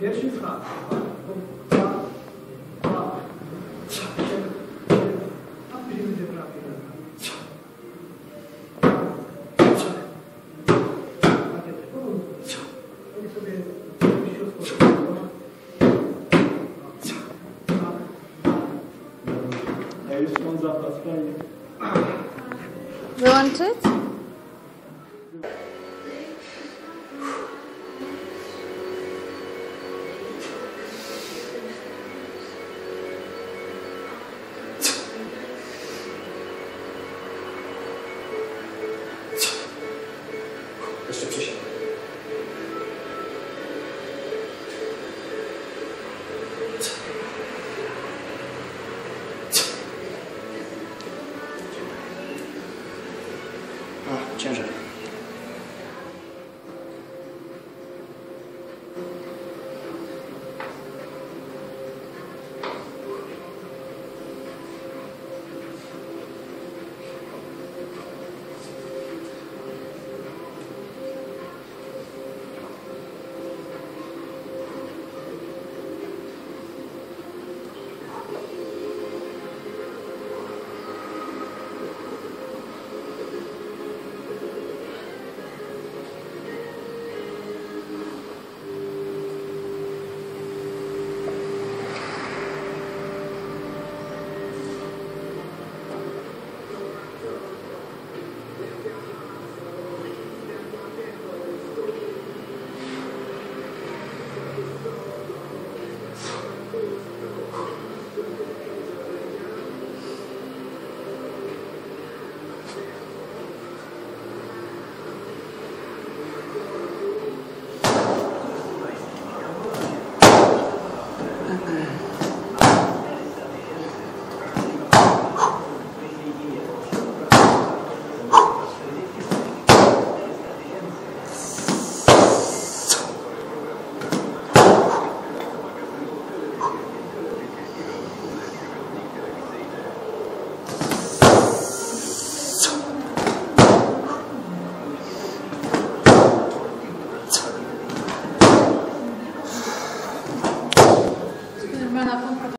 Pierwszy You want it? 啊，这样子。